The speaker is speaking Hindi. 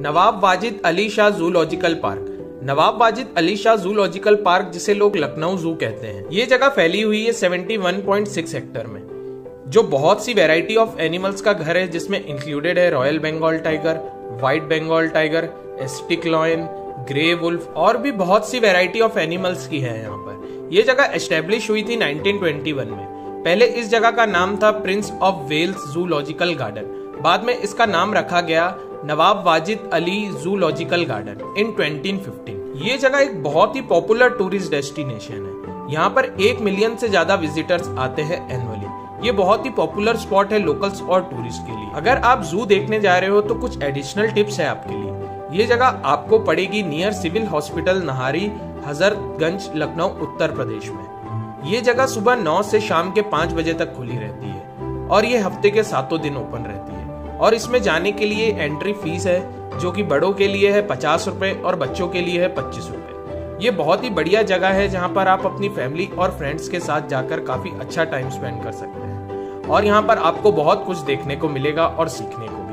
Nawab Wajid Ali Shah zoological park. Nawab Wajid Ali Shah zoological park, जिसे लोग लखनऊ जू कहते हैं। ये जगह फैली हुई है 71.6 हेक्टर में, जो बहुत सी वैरायटी ऑफ़ एनिमल्स का घर है, जिसमें इंक्लूडेड है royal Bengal tiger white Bengal tiger Asiatic lion grey wolf और भी बहुत सी वैरायटी ऑफ़ एनिमल्स की है यहाँ पर। यह जगह एस्टेब्लिश हुई थी 1921 में। पहले इस जगह का नाम था Prince of Wales zoological garden बाद में इसका नाम रखा गया Nawab Wajid Ali zoological garden in 2015 ये जगह एक बहुत ही पॉपुलर टूरिस्ट डेस्टिनेशन है। यहाँ पर एक मिलियन से ज़्यादा विजिटर्स आते हैं एनुअली ये बहुत ही पॉपुलर स्पॉट है लोकल्स और टूरिस्ट के लिए। अगर आप जू देखने जा रहे हो तो कुछ एडिशनल टिप्स है आपके लिए। ये जगह आपको पड़ेगी नियर सिविल हॉस्पिटल नहारी हजरतगंज लखनऊ उत्तर प्रदेश में। ये जगह सुबह नौ से शाम के पाँच बजे तक खुली रहती है। और ये हफ़्ते के सातों दिन ओपन रहती है। और इसमें जाने के लिए एंट्री फ़ीस है, जो कि बड़ों के लिए है पचास रुपए और बच्चों के लिए है पच्चीस रुपए। ये बहुत ही बढ़िया जगह है जहाँ पर आप अपनी फैमिली और फ्रेंड्स के साथ जाकर काफ़ी अच्छा टाइम स्पेंड कर सकते हैं। और यहाँ पर आपको बहुत कुछ देखने को मिलेगा और सीखने को।